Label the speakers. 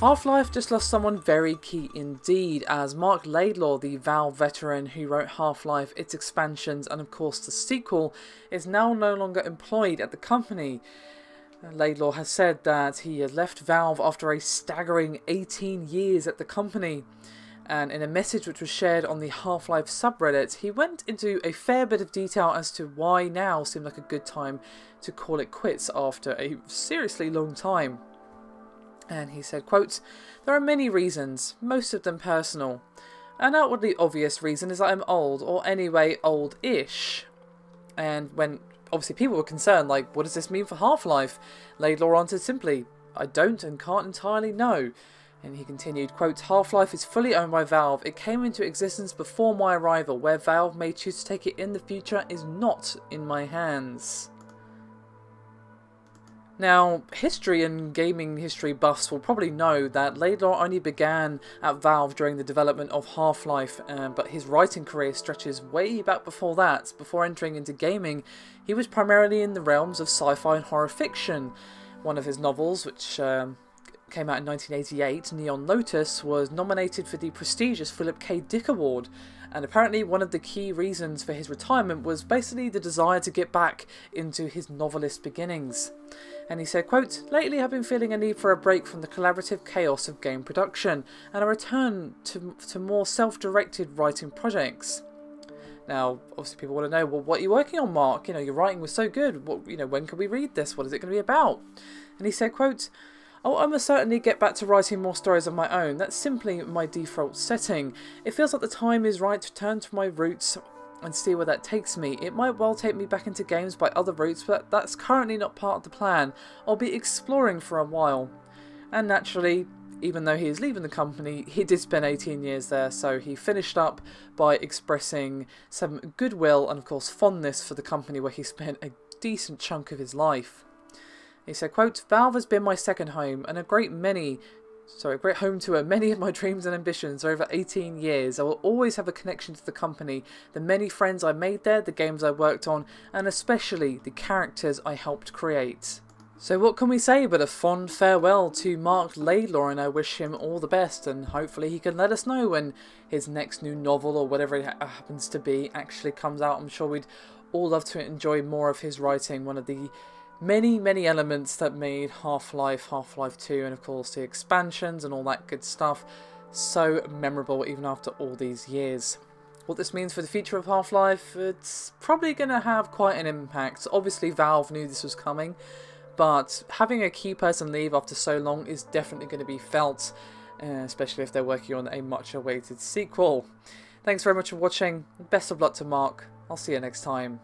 Speaker 1: Half-Life just lost someone very key indeed, as Marc Laidlaw, the Valve veteran who wrote Half-Life, its expansions, and of course the sequel, is now no longer employed at the company. Laidlaw has said that he had left Valve after a staggering 18 years at the company. And in a message which was shared on the Half Life subreddit, he went into a fair bit of detail as to why now seemed like a good time to call it quits after a seriously long time. And he said, quote, There are many reasons, most of them personal. An outwardly obvious reason is that I'm old, or anyway, old-ish. And when obviously people were concerned, like, what does this mean for Half-Life? Laidlaw answered simply, I don't and can't entirely know. And he continued, quote, Half-Life is fully owned by Valve. It came into existence before my arrival. Where Valve may choose to take it in the future is not in my hands. Now, history and gaming history buffs will probably know that Laidlaw only began at Valve during the development of Half-Life, uh, but his writing career stretches way back before that. Before entering into gaming, he was primarily in the realms of sci-fi and horror fiction. One of his novels, which um, came out in 1988, Neon Lotus, was nominated for the prestigious Philip K. Dick Award, and apparently one of the key reasons for his retirement was basically the desire to get back into his novelist beginnings. And he said, quote, Lately I've been feeling a need for a break from the collaborative chaos of game production and a return to, to more self-directed writing projects. Now, obviously people want to know, well, what are you working on, Marc? You know, your writing was so good. What, you know, when can we read this? What is it going to be about? And he said, quote, Oh, I must certainly get back to writing more stories of my own. That's simply my default setting. It feels like the time is right to turn to my roots and see where that takes me. It might well take me back into games by other routes, but that's currently not part of the plan. I'll be exploring for a while. And naturally, even though he is leaving the company, he did spend 18 years there, so he finished up by expressing some goodwill and, of course, fondness for the company where he spent a decent chunk of his life. He said, quote, Valve has been my second home and a great many sorry, a great home to a many of my dreams and ambitions over 18 years. I will always have a connection to the company, the many friends I made there, the games I worked on, and especially the characters I helped create. So what can we say but a fond farewell to Marc Laidlaw and I wish him all the best and hopefully he can let us know when his next new novel or whatever it ha uh, happens to be actually comes out. I'm sure we'd all love to enjoy more of his writing, one of the many, many elements that made Half-Life, Half-Life 2, and of course the expansions and all that good stuff so memorable even after all these years. What this means for the future of Half-Life, it's probably going to have quite an impact. Obviously Valve knew this was coming, but having a key person leave after so long is definitely going to be felt, uh, especially if they're working on a much awaited sequel. Thanks very much for watching, best of luck to Marc, I'll see you next time.